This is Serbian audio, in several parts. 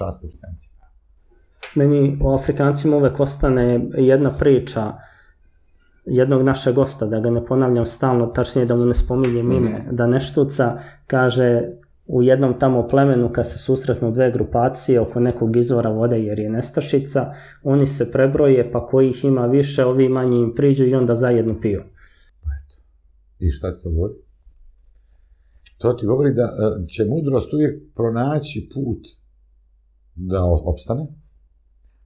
čast Afrikanci. Meni o Afrikancima uvek ostane jedna priča jednog našeg gosta, da ga ne ponavljam stalno, tačnije da mu ne spominjem ime, mm. da neštuca kaže u jednom tamo plemenu kad se susretnu dve grupacije oko nekog izvora vode jer je nestašica, oni se prebroje pa koji ih ima više, ovi manji im priđu i onda zajedno piju. I šta ti to govori? To ti govori da e, će mudrost uvijek pronaći put da opstane,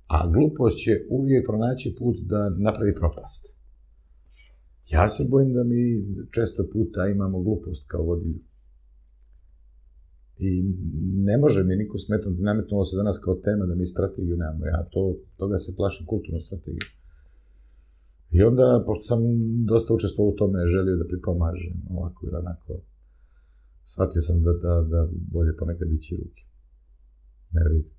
a glupost će uvijek pronaći put da napravi propast. Ja se bojim da mi često puta imamo glupost kao vodilju. I ne može mi niko smetnuti, nametnulo se danas kao tema da mi strategiju nemamo. Ja to, toga se plašim kulturnu strategiju. I onda, pošto sam dosta učestvovao u tome, želio da pripomažem ovako ili onako, shvatio sam da, da, da bolje ponekad ići ruke. Ne vidim.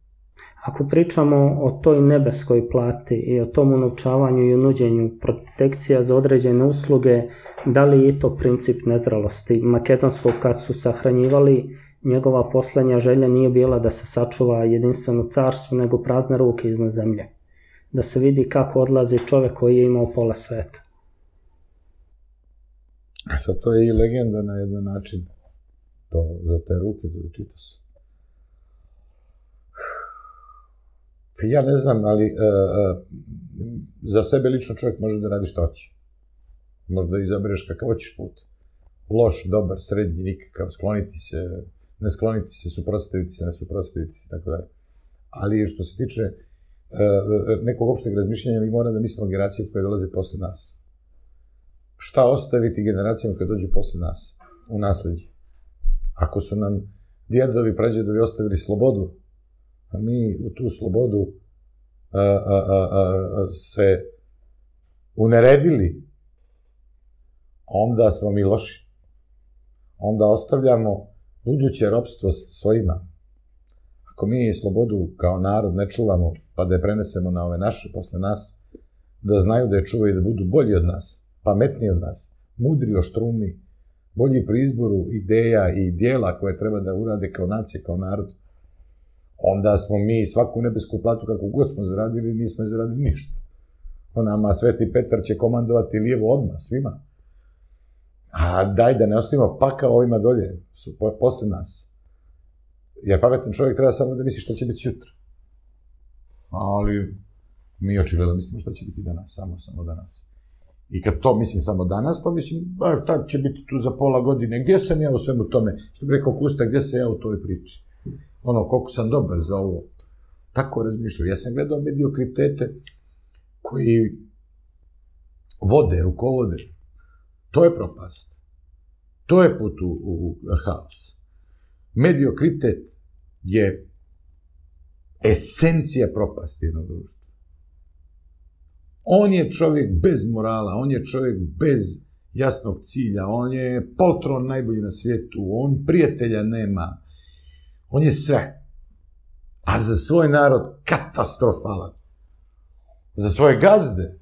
Ako pričamo o toj nebeskoj plati i o tom unovčavanju i nuđenju protekcija za određene usluge, da li je to princip nezralosti makedonskog kad su sahranjivali njegova poslednja želja nije bila da se sačuva jedinstveno carstvo, nego prazne ruke iznad zemlje. Da se vidi kako odlazi čovek koji je imao pola sveta. A sad to je i legenda na jedan način. To za te ruke, da čita se. Pa ja ne znam, ali uh, uh, za sebe lično čovjek može da radi što hoće. Možda izabereš kakav hoćeš put. Loš, dobar, srednji, nikakav, skloniti se, ne skloniti se, suprotstaviti se, ne suprotstaviti se, tako dalje. Ali što se tiče uh, nekog opšteg razmišljanja, mi moramo da mislimo generacije koje dolaze posle nas. Šta ostaviti generacijama koje dođu posle nas u nasledđe? Ako su nam djedovi, prađedovi ostavili slobodu, a mi u tu slobodu a, a, a, a, se uneredili, onda smo mi loši. Onda ostavljamo buduće ropstvo svojima. Ako mi slobodu kao narod ne čuvamo, pa da je prenesemo na ove naše posle nas, da znaju da je čuvaju da budu bolji od nas, pametniji od nas, mudri, oštrumni, bolji pri izboru ideja i dijela koje treba da urade kao nacije, kao narod, onda smo mi svaku nebesku platu kako god smo zaradili, nismo zaradili ništa. O nama Sveti Petar će komandovati lijevo odmah, svima. A daj da ne ostavimo paka ovima dolje, su po, posle nas. Jer pametan čovjek treba samo da misli šta će biti sutra. Ali mi očigledno mislimo šta će biti danas, samo, samo danas. I kad to mislim samo danas, to mislim, ba, šta će biti tu za pola godine, gdje sam ja u svemu tome, što bi rekao Kusta, gdje sam ja u toj priči ono, koliko sam dobar za ovo. Tako razmišljam. Ja sam gledao mediokritete koji vode, rukovode. To je propast. To je put u, u haos. Mediokritet je esencija propasti jednog društva. On je čovjek bez morala, on je čovjek bez jasnog cilja, on je poltron najbolji na svijetu, on prijatelja nema, On je sve. A za svoj narod katastrofalan. Za svoje gazde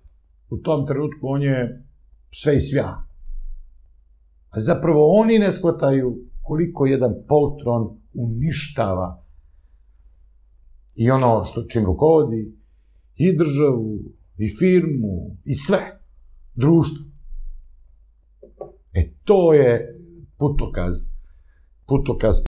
u tom trenutku on je sve i svja. A zapravo oni ne shvataju koliko jedan poltron uništava i ono što čim rukovodi i državu, i firmu, i sve, društvo. E to je putokaz, putokaz